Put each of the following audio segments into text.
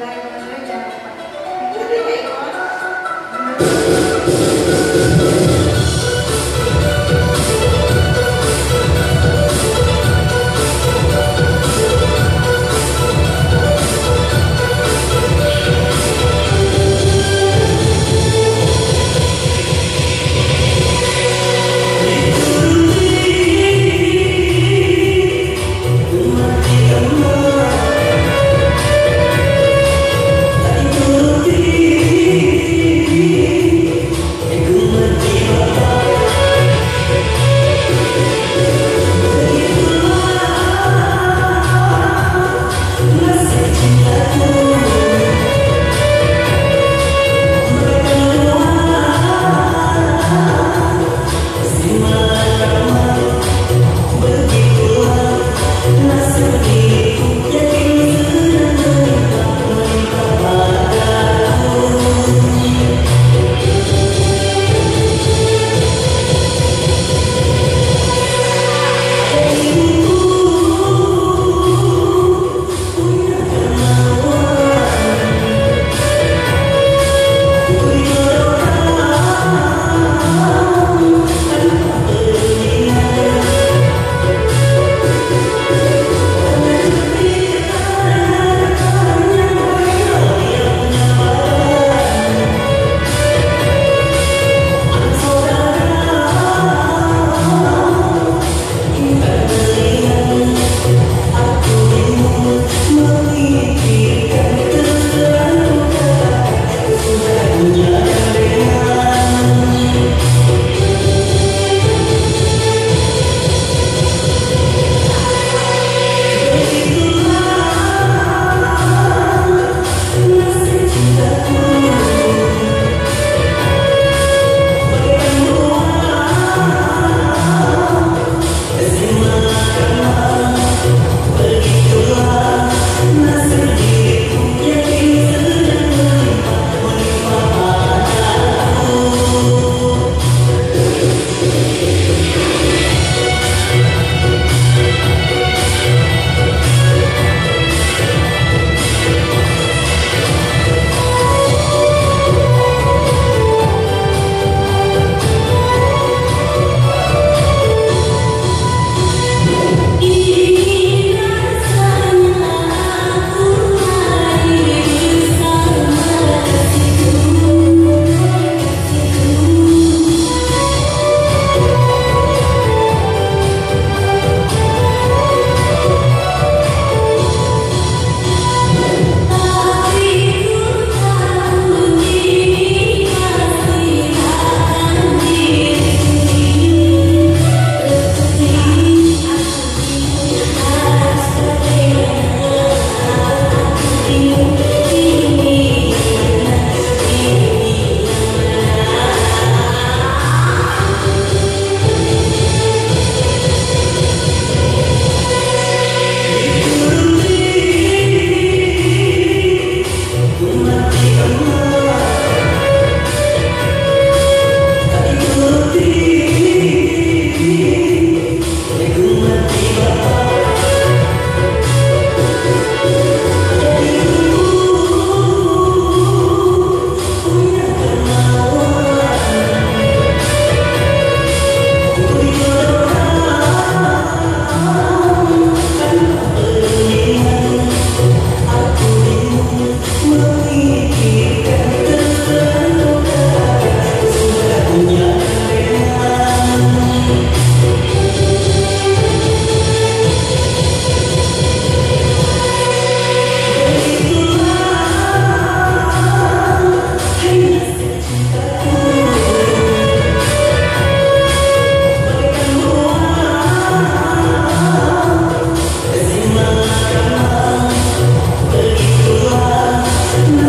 like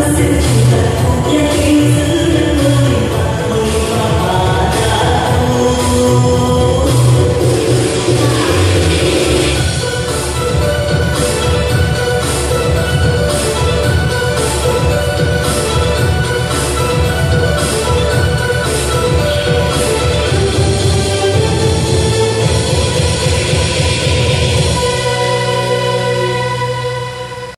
Thank you.